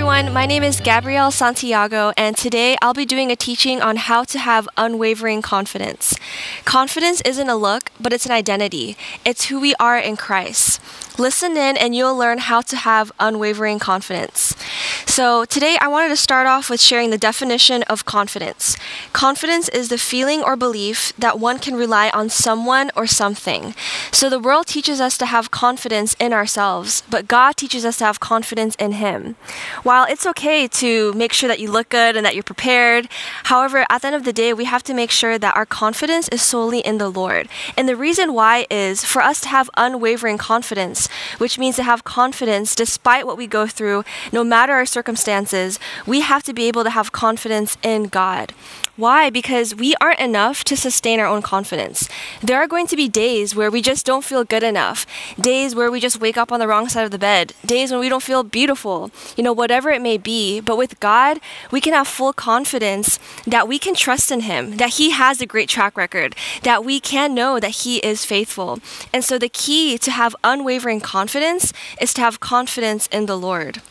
everyone. My name is Gabrielle Santiago, and today I'll be doing a teaching on how to have unwavering confidence. Confidence isn't a look, but it's an identity. It's who we are in Christ. Listen in, and you'll learn how to have unwavering confidence. So, today I wanted to start off with sharing the definition of confidence. Confidence is the feeling or belief that one can rely on someone or something. So, the world teaches us to have confidence in ourselves, but God teaches us to have confidence in Him. While it's okay to make sure that you look good and that you're prepared, however, at the end of the day, we have to make sure that our confidence is solely in the Lord. And the reason why is for us to have unwavering confidence, which means to have confidence despite what we go through, no matter our circumstances, we have to be able to have confidence in God. Why? Because we aren't enough to sustain our own confidence. There are going to be days where we just don't feel good enough, days where we just wake up on the wrong side of the bed, days when we don't feel beautiful, you know, whatever it may be. But with God, we can have full confidence that we can trust in Him, that He has a great track record, that we can know that He is faithful. And so the key to have unwavering confidence is to have confidence in the Lord.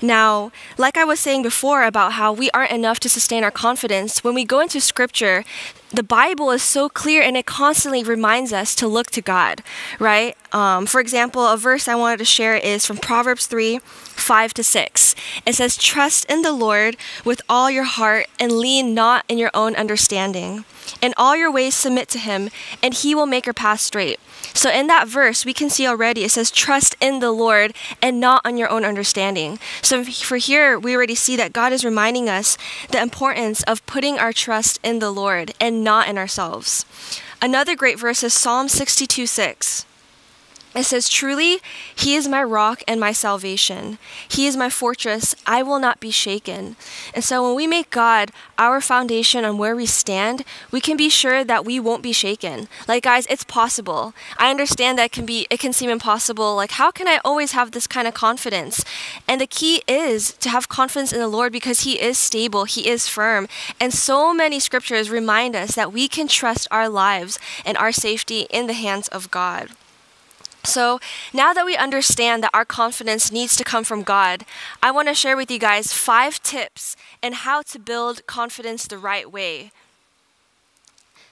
Now, like I was saying before about how we aren't enough to sustain our confidence, when we go into scripture, the Bible is so clear and it constantly reminds us to look to God, right? Um, for example, a verse I wanted to share is from Proverbs 3 5 to 6. It says, Trust in the Lord with all your heart and lean not in your own understanding. In all your ways submit to him, and he will make your path straight. So in that verse, we can see already it says, Trust in the Lord and not on your own understanding. So for here, we already see that God is reminding us the importance of putting our trust in the Lord and not in ourselves. Another great verse is Psalm 62 6. It says, Truly, He is my rock and my salvation. He is my fortress. I will not be shaken. And so, when we make God our foundation on where we stand, we can be sure that we won't be shaken. Like, guys, it's possible. I understand that it can be, it can seem impossible. Like, how can I always have this kind of confidence? And the key is to have confidence in the Lord because He is stable, He is firm. And so many scriptures remind us that we can trust our lives and our safety in the hands of God. So, now that we understand that our confidence needs to come from God, I want to share with you guys five tips and how to build confidence the right way.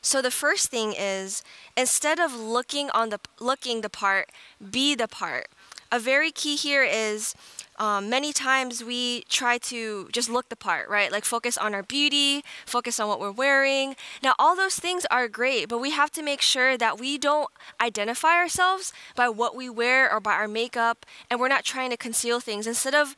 So the first thing is instead of looking on the looking the part, be the part. A very key here is um, many times we try to just look the part, right? Like focus on our beauty, focus on what we're wearing. Now, all those things are great, but we have to make sure that we don't identify ourselves by what we wear or by our makeup, and we're not trying to conceal things. Instead of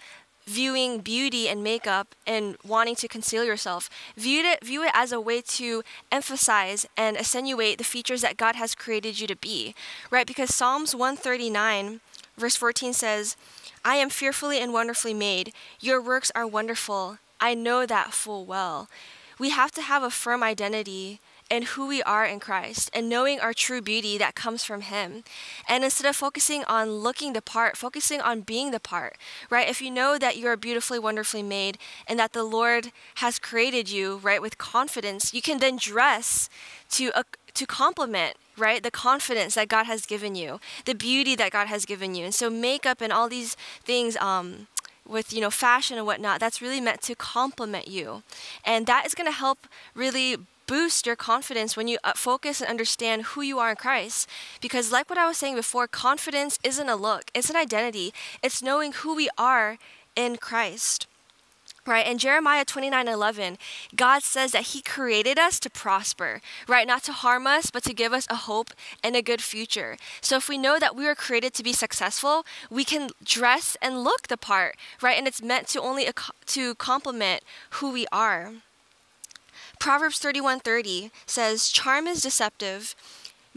viewing beauty and makeup and wanting to conceal yourself. View it, view it as a way to emphasize and accentuate the features that God has created you to be, right? Because Psalms 139, verse 14 says, I am fearfully and wonderfully made. Your works are wonderful. I know that full well. We have to have a firm identity in who we are in Christ and knowing our true beauty that comes from Him. And instead of focusing on looking the part, focusing on being the part, right? If you know that you are beautifully, wonderfully made and that the Lord has created you, right, with confidence, you can then dress to, to complement right? The confidence that God has given you, the beauty that God has given you. And so makeup and all these things um, with, you know, fashion and whatnot, that's really meant to complement you. And that is going to help really boost your confidence when you uh, focus and understand who you are in Christ. Because, like what I was saying before, confidence isn't a look, it's an identity, it's knowing who we are in Christ. Right, in Jeremiah 29 11, God says that He created us to prosper, right? Not to harm us, but to give us a hope and a good future. So, if we know that we were created to be successful, we can dress and look the part, right? And it's meant to only to complement who we are. Proverbs 31:30 says, "Charm is deceptive,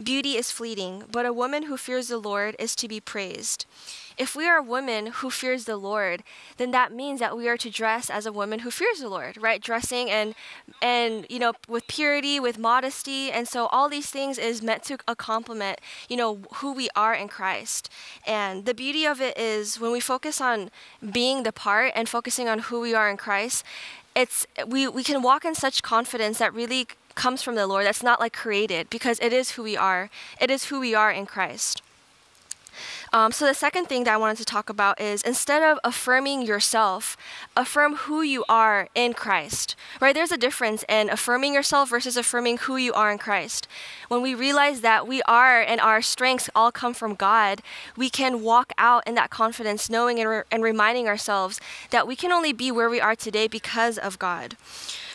beauty is fleeting, but a woman who fears the Lord is to be praised." If we are a woman who fears the Lord, then that means that we are to dress as a woman who fears the Lord, right? Dressing and and you know with purity, with modesty, and so all these things is meant to complement you know who we are in Christ. And the beauty of it is when we focus on being the part and focusing on who we are in Christ, it's we we can walk in such confidence that really comes from the Lord. That's not like created because it is who we are. It is who we are in Christ. Um, so, the second thing that I wanted to talk about is instead of affirming yourself, affirm who you are in Christ, right? There's a difference in affirming yourself versus affirming who you are in Christ. When we realize that we are and our strengths all come from God, we can walk out in that confidence, knowing and, re- and reminding ourselves that we can only be where we are today because of God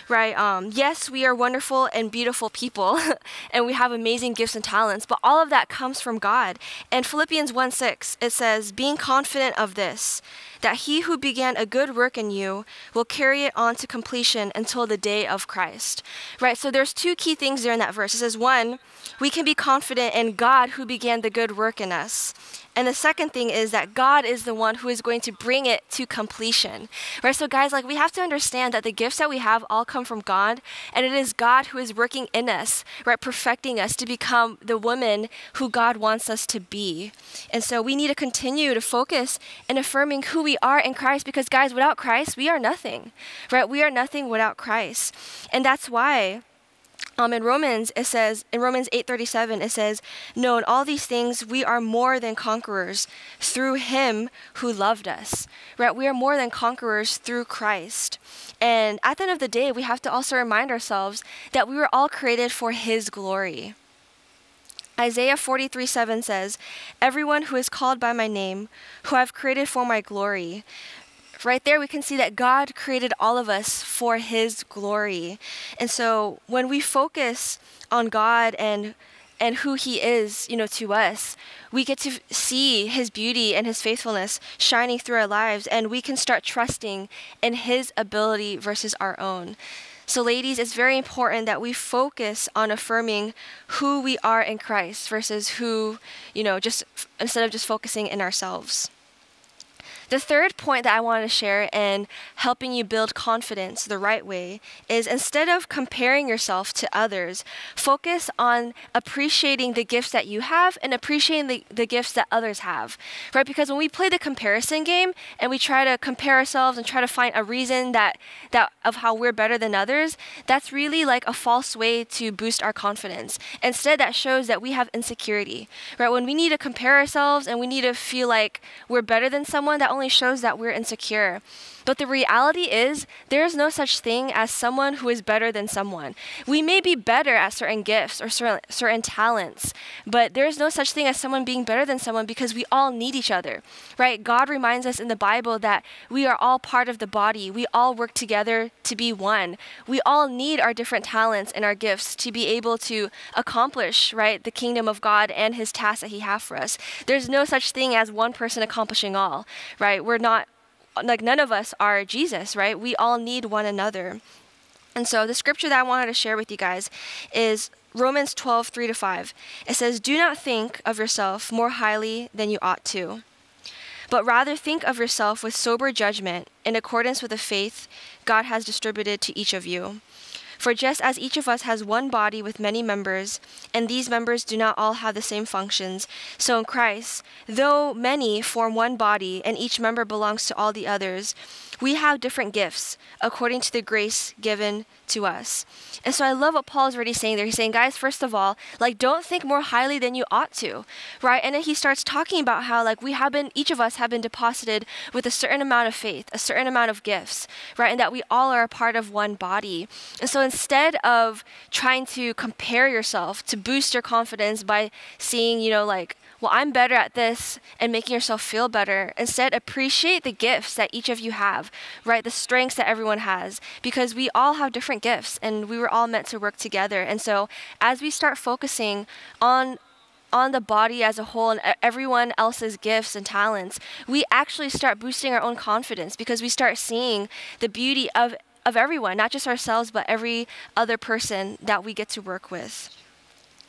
right? Um, yes, we are wonderful and beautiful people, and we have amazing gifts and talents, but all of that comes from God. And Philippians 1 6, it says, Being confident of this, that he who began a good work in you will carry it on to completion until the day of Christ. Right? So there's two key things there in that verse. It says, one, we can be confident in God who began the good work in us. And the second thing is that God is the one who is going to bring it to completion. Right? So guys, like we have to understand that the gifts that we have all come from God, and it is God who is working in us, right, perfecting us to become the woman who God wants us to be. And so we need to continue to focus in affirming who we are in Christ because guys, without Christ, we are nothing. Right? We are nothing without Christ. And that's why um, in Romans, it says, in Romans 8.37, it says, No, in all these things we are more than conquerors through him who loved us. Right? We are more than conquerors through Christ. And at the end of the day, we have to also remind ourselves that we were all created for his glory. Isaiah 43 7 says, Everyone who is called by my name, who I've created for my glory, right there we can see that God created all of us for his glory. And so when we focus on God and and who he is, you know, to us, we get to see his beauty and his faithfulness shining through our lives and we can start trusting in his ability versus our own. So, ladies, it's very important that we focus on affirming who we are in Christ versus who, you know, just instead of just focusing in ourselves. The third point that I want to share in helping you build confidence the right way is instead of comparing yourself to others, focus on appreciating the gifts that you have and appreciating the, the gifts that others have, right? Because when we play the comparison game and we try to compare ourselves and try to find a reason that, that of how we're better than others, that's really like a false way to boost our confidence. Instead, that shows that we have insecurity, right? When we need to compare ourselves and we need to feel like we're better than someone, that only shows that we're insecure. But the reality is, there is no such thing as someone who is better than someone. We may be better at certain gifts or certain, certain talents, but there is no such thing as someone being better than someone because we all need each other, right? God reminds us in the Bible that we are all part of the body. We all work together to be one. We all need our different talents and our gifts to be able to accomplish, right, the kingdom of God and his tasks that he has for us. There's no such thing as one person accomplishing all, right? We're not like none of us are Jesus, right? We all need one another. And so the scripture that I wanted to share with you guys is Romans 12, 3 to 5. It says, Do not think of yourself more highly than you ought to, but rather think of yourself with sober judgment in accordance with the faith God has distributed to each of you. For just as each of us has one body with many members, and these members do not all have the same functions, so in Christ, though many form one body and each member belongs to all the others, we have different gifts according to the grace given to us. And so I love what Paul is already saying there. He's saying, guys, first of all, like don't think more highly than you ought to, right? And then he starts talking about how like we have been, each of us have been deposited with a certain amount of faith, a certain amount of gifts, right? And that we all are a part of one body. And so instead of trying to compare yourself to boost your confidence by seeing, you know, like well, I'm better at this and making yourself feel better. Instead, appreciate the gifts that each of you have, right? The strengths that everyone has, because we all have different gifts and we were all meant to work together. And so, as we start focusing on on the body as a whole and everyone else's gifts and talents, we actually start boosting our own confidence because we start seeing the beauty of, of everyone, not just ourselves, but every other person that we get to work with.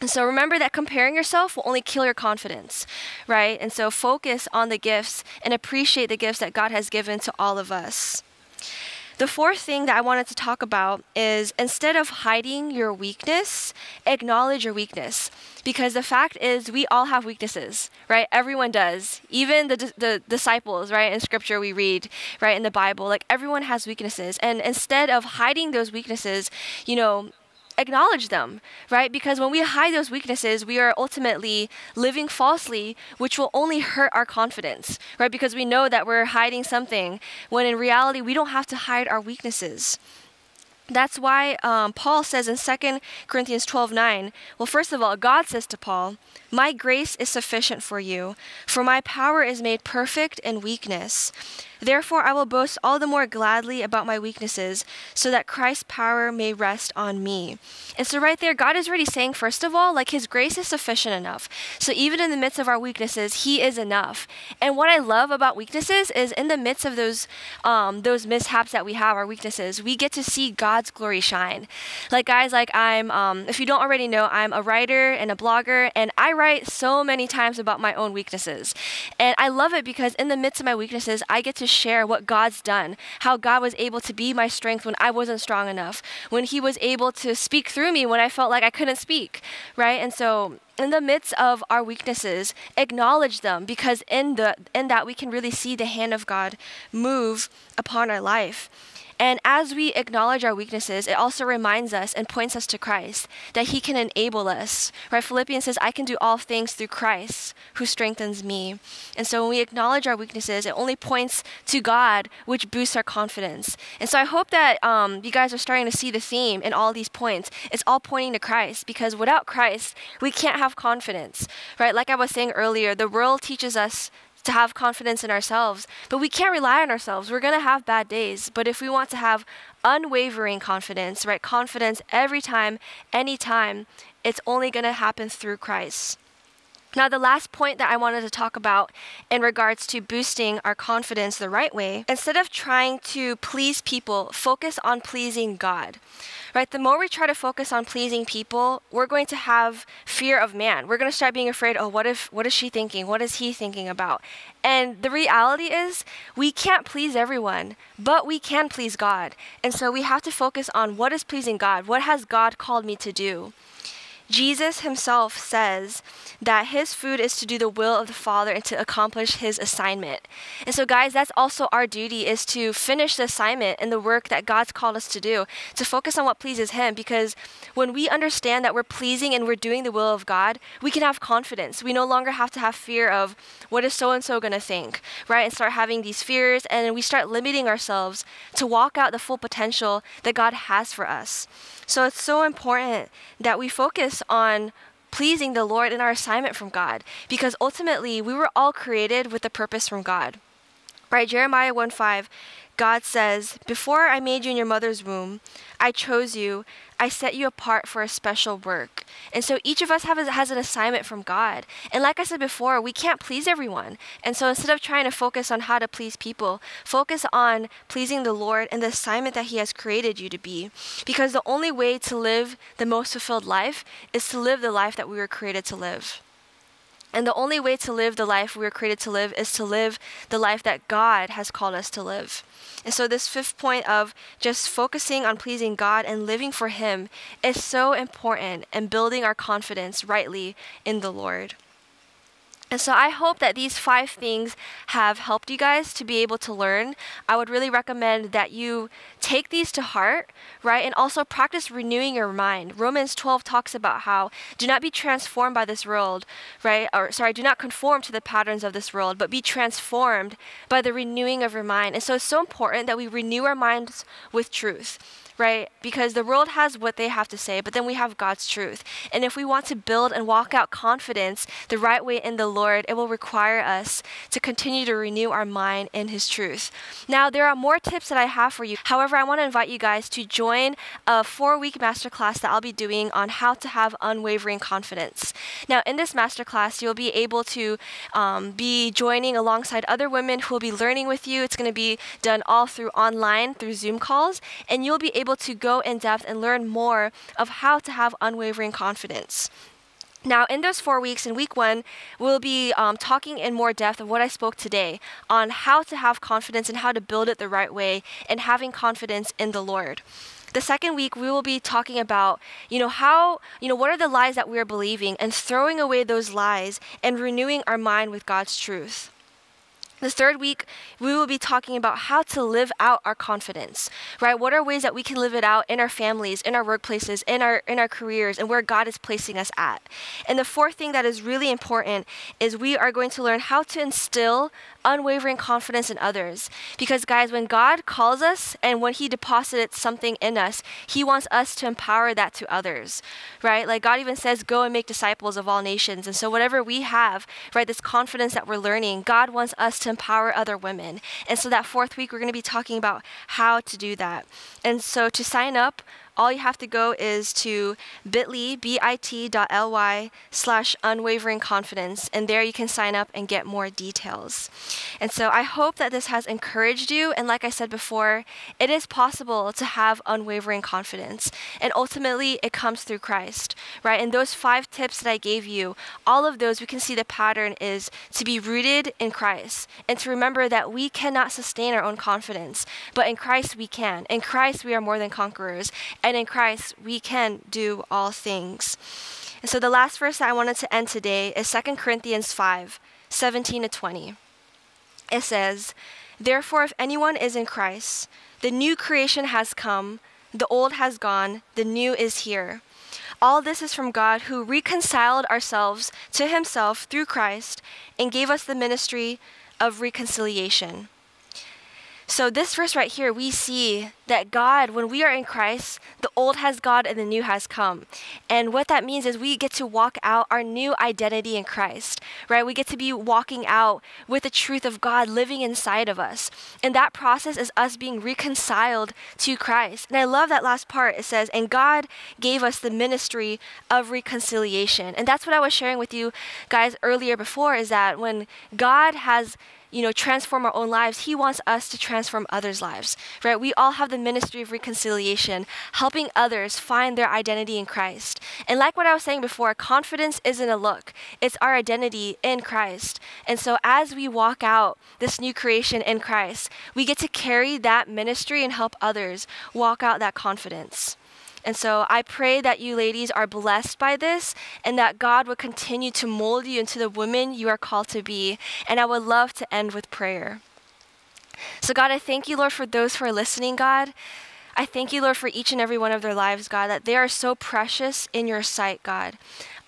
And so remember that comparing yourself will only kill your confidence, right? And so focus on the gifts and appreciate the gifts that God has given to all of us. The fourth thing that I wanted to talk about is instead of hiding your weakness, acknowledge your weakness. Because the fact is, we all have weaknesses, right? Everyone does. Even the, the disciples, right? In scripture, we read, right? In the Bible, like everyone has weaknesses. And instead of hiding those weaknesses, you know, acknowledge them, right? Because when we hide those weaknesses, we are ultimately living falsely, which will only hurt our confidence, right? Because we know that we're hiding something when in reality, we don't have to hide our weaknesses. That's why um, Paul says in 2 Corinthians 12 9, well, first of all, God says to Paul, My grace is sufficient for you, for my power is made perfect in weakness. Therefore, I will boast all the more gladly about my weaknesses, so that Christ's power may rest on me. And so, right there, God is already saying, first of all, like His grace is sufficient enough. So, even in the midst of our weaknesses, He is enough. And what I love about weaknesses is in the midst of those, um, those mishaps that we have, our weaknesses, we get to see God's glory shine. Like, guys, like I'm, um, if you don't already know, I'm a writer and a blogger, and I write so many times about my own weaknesses. And I love it because in the midst of my weaknesses, I get to share what God's done, how God was able to be my strength when I wasn't strong enough, when He was able to speak through me when I felt like I couldn't speak, right? And so in the midst of our weaknesses acknowledge them because in the in that we can really see the hand of God move upon our life and as we acknowledge our weaknesses, it also reminds us and points us to Christ that He can enable us. Right? Philippians says, I can do all things through Christ who strengthens me. And so when we acknowledge our weaknesses, it only points to God, which boosts our confidence. And so I hope that um, you guys are starting to see the theme in all these points. It's all pointing to Christ because without Christ, we can't have confidence. Right? Like I was saying earlier, the world teaches us to have confidence in ourselves. But we can't rely on ourselves. We're going to have bad days. But if we want to have unwavering confidence, right? Confidence every time, anytime, it's only going to happen through Christ. Now, the last point that I wanted to talk about in regards to boosting our confidence the right way, instead of trying to please people, focus on pleasing God. Right? The more we try to focus on pleasing people, we're going to have fear of man. We're going to start being afraid, oh, what if what is she thinking? What is he thinking about? And the reality is, we can't please everyone, but we can please God. And so we have to focus on what is pleasing God. What has God called me to do? Jesus himself says that his food is to do the will of the Father and to accomplish his assignment. And so guys, that's also our duty is to finish the assignment and the work that God's called us to do, to focus on what pleases him because when we understand that we're pleasing and we're doing the will of God, we can have confidence. We no longer have to have fear of what is so and so going to think, right? And start having these fears and we start limiting ourselves to walk out the full potential that God has for us. So it's so important that we focus on pleasing the Lord in our assignment from God because ultimately we were all created with a purpose from God. Right? Jeremiah 1 5 God says, Before I made you in your mother's womb, I chose you. I set you apart for a special work. And so each of us have a, has an assignment from God. And like I said before, we can't please everyone. And so instead of trying to focus on how to please people, focus on pleasing the Lord and the assignment that He has created you to be. Because the only way to live the most fulfilled life is to live the life that we were created to live. And the only way to live the life we were created to live is to live the life that God has called us to live. And so, this fifth point of just focusing on pleasing God and living for Him is so important and building our confidence rightly in the Lord. And so I hope that these five things have helped you guys to be able to learn. I would really recommend that you take these to heart, right? And also practice renewing your mind. Romans 12 talks about how do not be transformed by this world, right? Or sorry, do not conform to the patterns of this world, but be transformed by the renewing of your mind. And so it's so important that we renew our minds with truth right? Because the world has what they have to say, but then we have God's truth. And if we want to build and walk out confidence the right way in the Lord, it will require us to continue to renew our mind in His truth. Now, there are more tips that I have for you. However, I want to invite you guys to join a four week masterclass that I'll be doing on how to have unwavering confidence. Now, in this masterclass, you'll be able to um, be joining alongside other women who will be learning with you. It's going to be done all through online, through Zoom calls, and you'll be able able to go in depth and learn more of how to have unwavering confidence. Now, in those four weeks, in week one, we'll be um, talking in more depth of what I spoke today on how to have confidence and how to build it the right way and having confidence in the Lord. The second week, we will be talking about, you know, how, you know, what are the lies that we are believing and throwing away those lies and renewing our mind with God's truth. The third week, we will be talking about how to live out our confidence, right? What are ways that we can live it out in our families, in our workplaces, in our in our careers, and where God is placing us at. And the fourth thing that is really important is we are going to learn how to instill unwavering confidence in others. Because, guys, when God calls us and when He deposited something in us, He wants us to empower that to others, right? Like God even says, go and make disciples of all nations. And so, whatever we have, right, this confidence that we're learning, God wants us to empower other women. And so, that fourth week, we're going to be talking about how to do that. And so, to sign up, all you have to go is to bit.ly, bit.ly slash unwavering confidence, and there you can sign up and get more details. And so I hope that this has encouraged you. And like I said before, it is possible to have unwavering confidence. And ultimately, it comes through Christ, right? And those five tips that I gave you, all of those, we can see the pattern is to be rooted in Christ and to remember that we cannot sustain our own confidence, but in Christ we can. In Christ, we are more than conquerors. And in Christ, we can do all things. And so the last verse that I wanted to end today is 2 Corinthians 5 17 to 20. It says, Therefore, if anyone is in Christ, the new creation has come, the old has gone, the new is here. All this is from God who reconciled ourselves to himself through Christ and gave us the ministry of reconciliation. So, this verse right here, we see that God, when we are in Christ, the old has gone and the new has come. And what that means is we get to walk out our new identity in Christ, right? We get to be walking out with the truth of God living inside of us. And that process is us being reconciled to Christ. And I love that last part. It says, And God gave us the ministry of reconciliation. And that's what I was sharing with you guys earlier before is that when God has you know, transform our own lives, He wants us to transform others' lives, right? We all have the ministry of reconciliation, helping others find their identity in Christ. And like what I was saying before, confidence isn't a look, it's our identity in Christ. And so as we walk out this new creation in Christ, we get to carry that ministry and help others walk out that confidence. And so I pray that you ladies are blessed by this and that God will continue to mold you into the woman you are called to be. And I would love to end with prayer. So, God, I thank you, Lord, for those who are listening, God. I thank you, Lord, for each and every one of their lives, God, that they are so precious in your sight, God.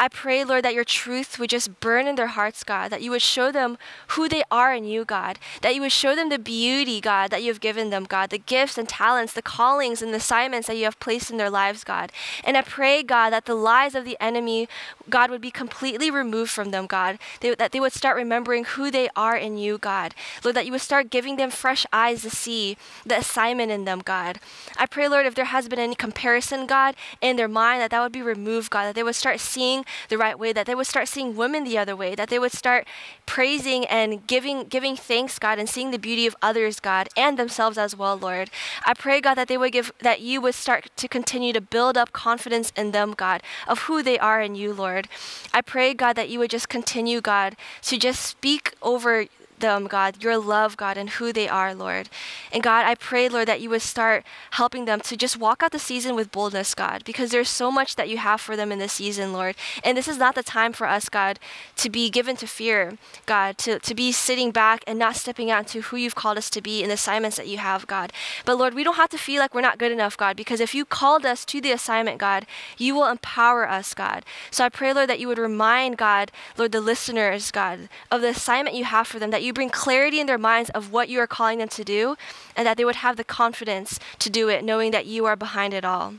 I pray, Lord, that your truth would just burn in their hearts, God, that you would show them who they are in you, God, that you would show them the beauty, God, that you have given them, God, the gifts and talents, the callings and the assignments that you have placed in their lives, God. And I pray, God, that the lies of the enemy, God, would be completely removed from them, God, they, that they would start remembering who they are in you, God. Lord, that you would start giving them fresh eyes to see the assignment in them, God. I pray, Lord, if there has been any comparison, God, in their mind, that that would be removed, God, that they would start seeing the right way, that they would start seeing women the other way, that they would start praising and giving giving thanks, God, and seeing the beauty of others, God, and themselves as well, Lord. I pray, God, that they would give that you would start to continue to build up confidence in them, God, of who they are in you, Lord. I pray, God, that you would just continue, God, to just speak over them, God, your love, God, and who they are, Lord. And God, I pray, Lord, that you would start helping them to just walk out the season with boldness, God, because there's so much that you have for them in this season, Lord. And this is not the time for us, God, to be given to fear, God, to, to be sitting back and not stepping out into who you've called us to be in the assignments that you have, God. But Lord, we don't have to feel like we're not good enough, God, because if you called us to the assignment, God, you will empower us, God. So I pray, Lord, that you would remind, God, Lord, the listeners, God, of the assignment you have for them, that you bring clarity in their minds of what you are calling them to do, and that they would have the confidence to do it, knowing that you are behind it all.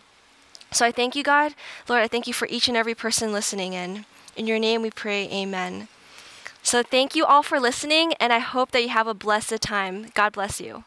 So I thank you, God. Lord, I thank you for each and every person listening in. In your name we pray, amen. So thank you all for listening, and I hope that you have a blessed time. God bless you.